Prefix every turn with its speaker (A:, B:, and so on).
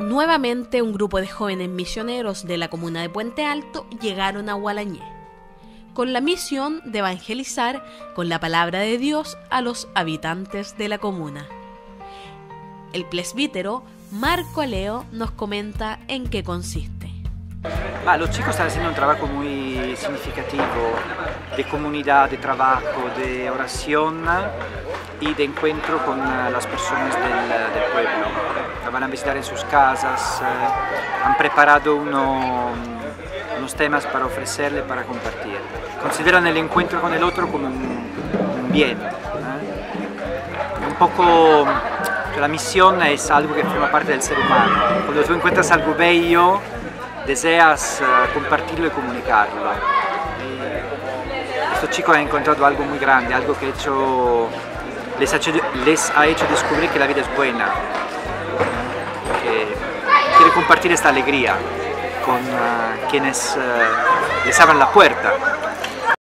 A: Nuevamente un grupo de jóvenes misioneros de la comuna de Puente Alto llegaron a Gualañé, con la misión de evangelizar con la palabra de Dios a los habitantes de la comuna. El presbítero Marco Aleo nos comenta en qué consiste.
B: Ah, los chicos están haciendo un trabajo muy significativo de comunidad, de trabajo, de oración y de encuentro con las personas del pueblo. Van a visitar en sus casas, eh, han preparado uno, unos temas para ofrecerle, para compartir. Consideran el encuentro con el otro como un, un bien. ¿eh? Un poco la misión es algo que forma parte del ser humano. Cuando tú encuentras algo bello, deseas uh, compartirlo y comunicarlo. Estos chicos han encontrado algo muy grande, algo hecho, les, ha hecho, les, ha descubrir que la buena, que quiere compartir esta alegría con uh, quienes uh, les abran la puerta